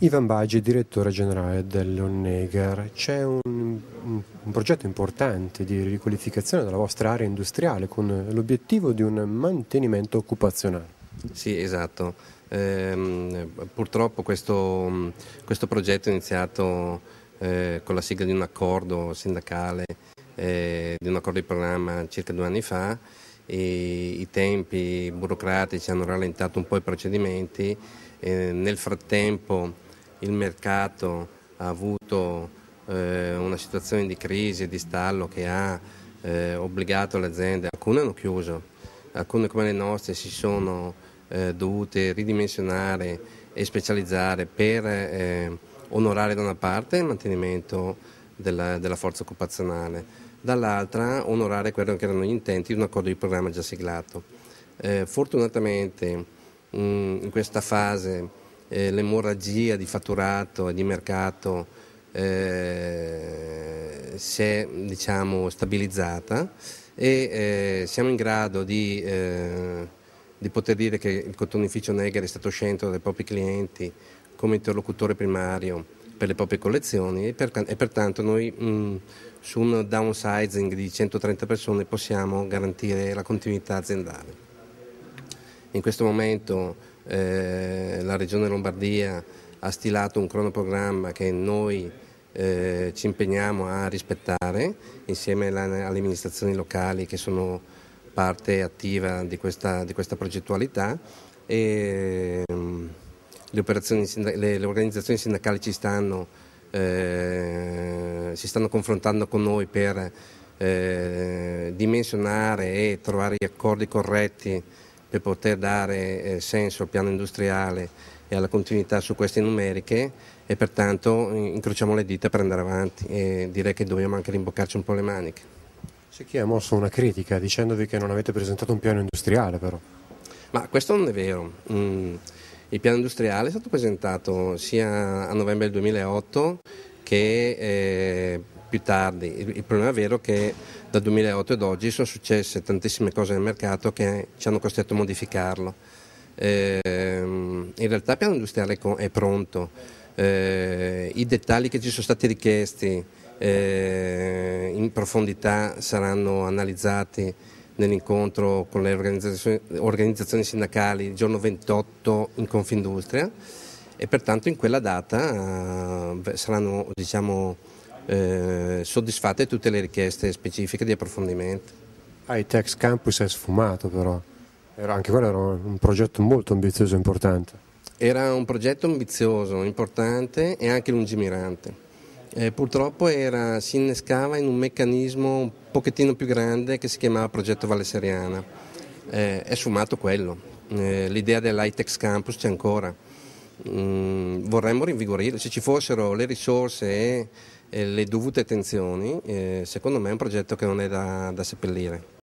Ivan Baggi, direttore generale dell'Onnegar. C'è un, un, progetto importante di riqualificazione della vostra area industriale con l'obiettivo di un mantenimento occupazionale. Sì, esatto. Eh, purtroppo questo, questo, progetto è iniziato eh, con la sigla di un accordo sindacale, eh, di un accordo di programma circa due anni fa e i tempi burocratici hanno rallentato un po' i procedimenti. nel frattempo il mercato ha avuto eh, una situazione di crisi di stallo che ha eh, obbligato le aziende, alcune hanno chiuso, alcune come le nostre si sono eh, dovute ridimensionare e specializzare per eh, onorare da una parte il mantenimento della, della forza occupazionale, dall'altra onorare quello che erano gli intenti di un accordo di programma già siglato. Eh, fortunatamente mh, in questa fase eh, l'emorragia di fatturato e di mercato eh, si è diciamo, stabilizzata e eh, siamo in grado di, eh, di, poter dire che il cotonificio Neger è stato scelto dai propri clienti come interlocutore primario per le proprie collezioni e, per, e pertanto noi mh, su un downsizing di 130 persone possiamo garantire la continuità aziendale. In questo momento eh, la Regione Lombardia ha stilato un cronoprogramma che noi eh, ci impegniamo a rispettare insieme alle amministrazioni locali che sono parte attiva di questa, di questa progettualità. E um, le, le, le, organizzazioni sindacali ci stanno, eh, si stanno confrontando con noi per eh, dimensionare e trovare gli accordi corretti per poter dare eh, senso al piano industriale e alla continuità su queste numeriche e pertanto incrociamo le dita per andare avanti e direi che dobbiamo anche rimboccarci un po' le maniche. C'è chi ha mosso una critica dicendovi che non avete presentato un piano industriale però. Ma questo non è vero. Mm. Il piano industriale è stato presentato sia a novembre del 2008 che eh, più tardi. Il, il problema vero è che dal 2008 ad oggi sono successe tantissime cose nel mercato che ci hanno costretto a modificarlo. Eh, in realtà il piano industriale è pronto, eh, i dettagli che ci sono stati richiesti eh, in profondità saranno analizzati nell'incontro con le organizzazioni, organizzazioni, sindacali il giorno 28 in Confindustria e pertanto in quella data eh, saranno diciamo, eh, soddisfatte tutte le richieste specifiche di approfondimento. Hightex Campus è sfumato però, era, anche quello era un progetto molto ambizioso e importante. Era un progetto ambizioso, importante e anche lungimirante. Eh, purtroppo era, si innescava in un meccanismo un pochettino più grande che si chiamava Progetto Valle Seriana. Eh, è sfumato quello. Eh, l'idea dell'Hightex Campus c'è ancora. Mm, vorremmo rinvigorire, se ci fossero le risorse e le dovute attenzioni, eh, secondo me è un progetto che non è da, da seppellire.